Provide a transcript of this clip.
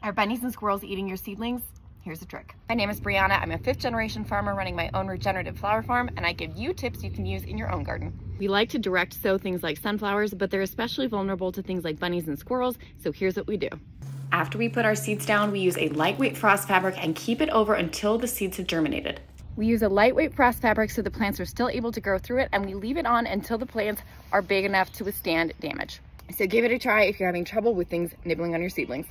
Are bunnies and squirrels eating your seedlings? Here's a trick. My name is Brianna. I'm a fifth generation farmer running my own regenerative flower farm, and I give you tips you can use in your own garden. We like to direct sow things like sunflowers, but they're especially vulnerable to things like bunnies and squirrels, so here's what we do. After we put our seeds down, we use a lightweight frost fabric and keep it over until the seeds have germinated. We use a lightweight frost fabric so the plants are still able to grow through it, and we leave it on until the plants are big enough to withstand damage. So give it a try if you're having trouble with things nibbling on your seedlings.